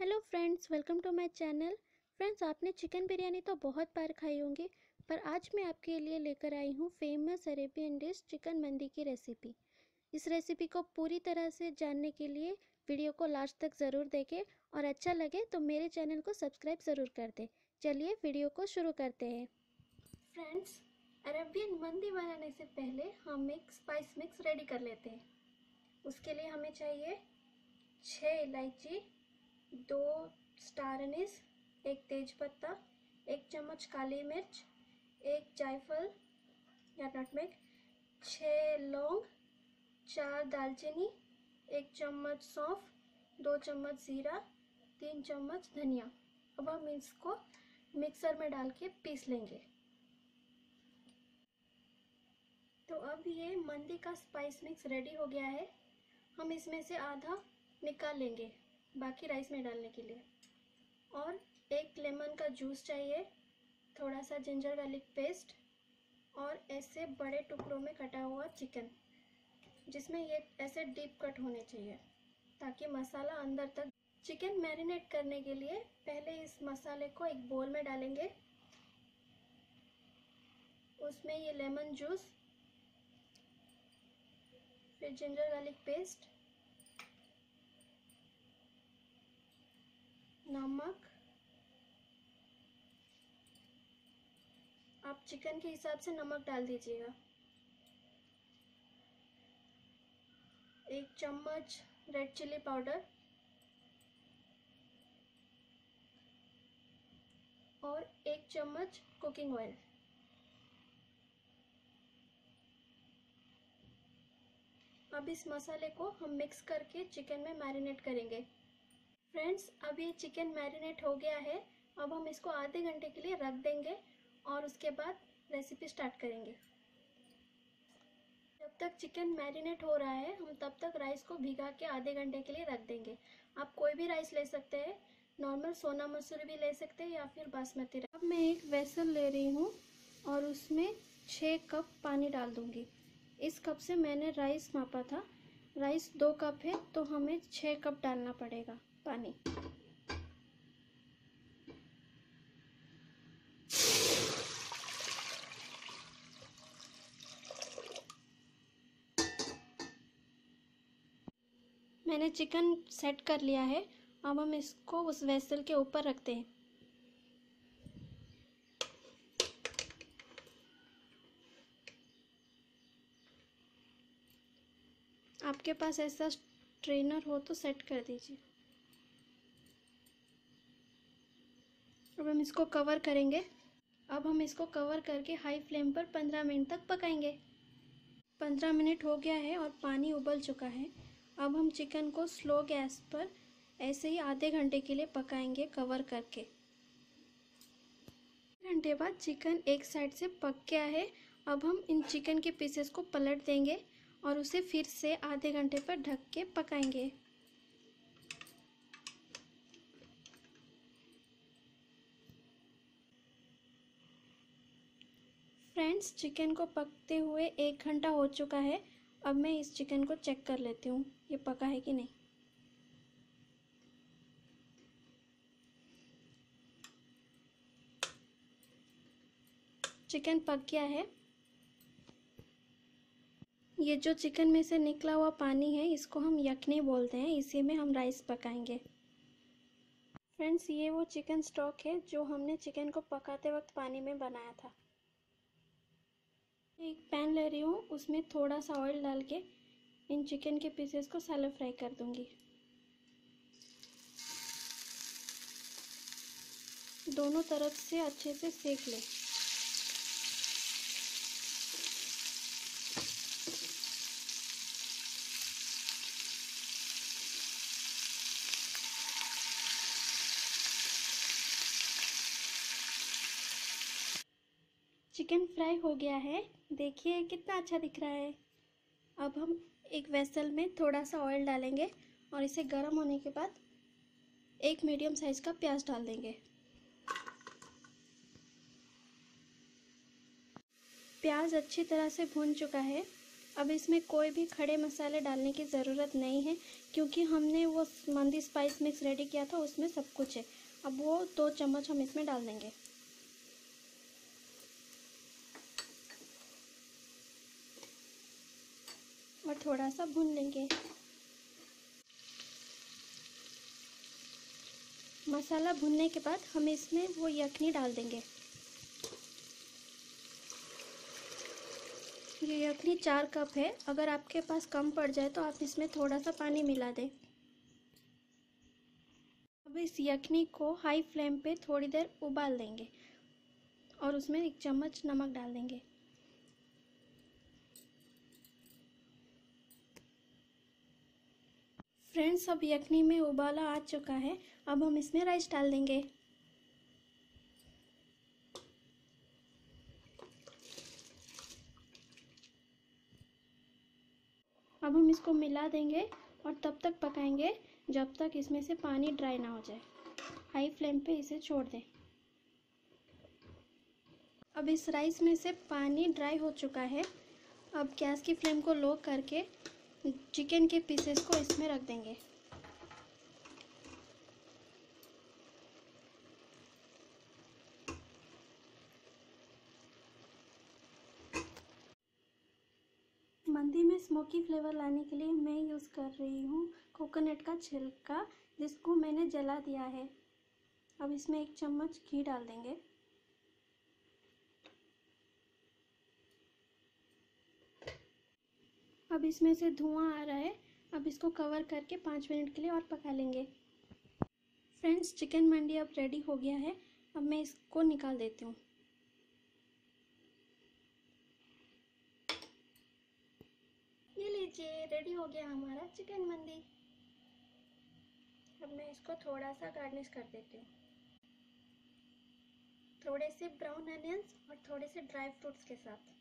Hello friends, welcome to my channel. Friends, आपने chicken biryani तो बहुत बार खाई होंगी, पर आज मैं आपके लिए लेकर आई हूँ फ़ेमस अरेबियन डिश चिकन मंदी की रेसिपी इस रेसिपी को पूरी तरह से जानने के लिए वीडियो को लास्ट तक ज़रूर देखें और अच्छा लगे तो मेरे चैनल को सब्सक्राइब ज़रूर कर दें। चलिए वीडियो को शुरू करते हैं। फ्रेंड्स अरेबियन मंदी बनाने से पहले हम एक स्पाइस मिक्स रेडी कर लेते हैं। उसके लिए हमें चाहिए छः इलायची दो स्टार अनीस, एक तेज पत्ता एक चम्मच काली मिर्च, एक जायफल, या नटमेग छः लौंग, चार दालचीनी, एक चम्मच सौंफ, दो चम्मच ज़ीरा, तीन चम्मच धनिया। अब हम इसको मिक्सर में डाल के पीस लेंगे। तो अब ये मंदी का स्पाइस मिक्स रेडी हो गया है। हम इसमें से आधा निकाल लेंगे। बाकी राइस में डालने के लिए। और एक लेमन का जूस चाहिए थोड़ा सा जिंजर गार्लिक पेस्ट और ऐसे बड़े टुकड़ों में कटा हुआ चिकन जिसमें ये ऐसे डीप कट होने चाहिए, ताकि मसाला अंदर तक। चिकन मैरिनेट करने के लिए पहले इस मसाले को एक बोल में डालेंगे। उसमें ये लेमन जूस फिर जिंजर गार्लिक पेस्ट नमक। आप चिकन के हिसाब से नमक डाल दीजिएगा। एक चम्मच रेड चिली पाउडर और एक चम्मच कुकिंग ऑयल अब इस मसाले को हम मिक्स करके चिकन में मैरिनेट करेंगे। फ्रेंड्स, अब ये चिकन मैरिनेट हो गया है। अब हम इसको आधे घंटे के लिए रख देंगे और उसके बाद रेसिपी स्टार्ट करेंगे। जब तक चिकन मैरिनेट हो रहा है, हम तब तक राइस को भिगा के आधे घंटे के लिए रख देंगे। आप कोई भी राइस ले सकते हैं, नॉर्मल सोना मसूरी भी ले सकते हैं या फिर बासमती अब मैं एक वेसल ले रही हूँ और उसमें छः कप पानी डाल दूँगी। इस कप से मैंने राइस मापा था। राइस दो कप है तो हमें छः कप डालना पड़ेगा। पानी। मैंने चिकन सेट कर लिया है। अब हम इसको उस वेसल के ऊपर रखते हैं। आपके पास ऐसा ट्रेनर हो तो सेट कर दीजिए। अब हम इसको कवर करेंगे। अब हम इसको कवर करके हाई फ्लेम पर पंद्रह मिनट तक पकाएँगे। पंद्रह मिनट हो गया है और पानी उबल चुका है। अब हम चिकन को स्लो गैस पर ऐसे ही आधे घंटे के लिए पकाएँगे कवर करके। घंटे बाद चिकन एक साइड से पक गया है। अब हम इन चिकन के पीसेस को पलट देंगे और उसे फिर से आधे घंटे पर ढक के पकाएँगे। फ्रेंड्स, चिकन को पकते हुए एक घंटा हो चुका है। अब मैं इस चिकन को चेक कर लेती हूँ, ये पका है कि नहीं। चिकन पक गया है। ये जो चिकन में से निकला हुआ पानी है, इसको हम यखनी बोलते हैं, इसी में हम राइस पकाएँगे। फ्रेंड्स, ये वो चिकन स्टॉक है, जो हमने चिकन को पकाते वक्त पानी में बनाया था। एक पैन ले रही हूँ, उसमें थोड़ा सा ऑयल डाल के इन चिकन के पीसेस को सैलो फ्राई कर दूँगी। दोनों तरफ़ से अच्छे से सेक लें। चिकन फ्राई हो गया है। देखिए कितना अच्छा दिख रहा है। अब हम एक वेसल में थोड़ा सा ऑयल डालेंगे और इसे गर्म होने के बाद एक मीडियम साइज़ का प्याज डाल देंगे। प्याज अच्छी तरह से भून चुका है। अब इसमें कोई भी खड़े मसाले डालने की ज़रूरत नहीं है, क्योंकि हमने वो मंदी स्पाइस मिक्स रेडी किया था, उसमें सब कुछ है। अब वो दो चम्मच हम इसमें डाल देंगे। और थोड़ा सा भून लेंगे। मसाला भुनने के बाद हम इसमें वो यखनी डाल देंगे। ये यखनी चार कप है। अगर आपके पास कम पड़ जाए तो आप इसमें थोड़ा सा पानी मिला दें। अब इस यखनी को हाई फ्लेम पे थोड़ी देर उबाल देंगे और उसमें एक चम्मच नमक डाल देंगे। फ्रेंड्स, अब यखनी में उबाला आ चुका है। अब हम इसमें राइस डाल देंगे। अब हम इसको मिला देंगे और तब तक पकाएँगे जब तक इसमें से पानी ड्राई ना हो जाए। हाई फ्लेम पे इसे छोड़ दें। अब इस राइस में से पानी ड्राई हो चुका है। अब गैस की फ्लेम को लो करके चिकन के पीसेस को इसमें रख देंगे। मंदी में स्मोकी फ्लेवर लाने के लिए मैं यूज़ कर रही हूँ कोकोनट का छिलका, जिसको मैंने जला दिया है। अब इसमें एक चम्मच घी डाल देंगे। अब इसमें से धुआँ आ रहा है। अब इसको कवर करके पाँच मिनट के लिए और पका लेंगे। फ्रेंड्स चिकन मंडी अब रेडी हो गया है। अब मैं इसको निकाल देती हूँ। ये लीजिए रेडी हो गया हमारा चिकन मंडी। अब मैं इसको थोड़ा सा गार्निश कर देती हूँ। थोड़े से ब्राउन अनियंस और थोड़े से ड्राई फ्रूट्स के साथ।